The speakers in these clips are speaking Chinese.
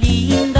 林。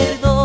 perdón.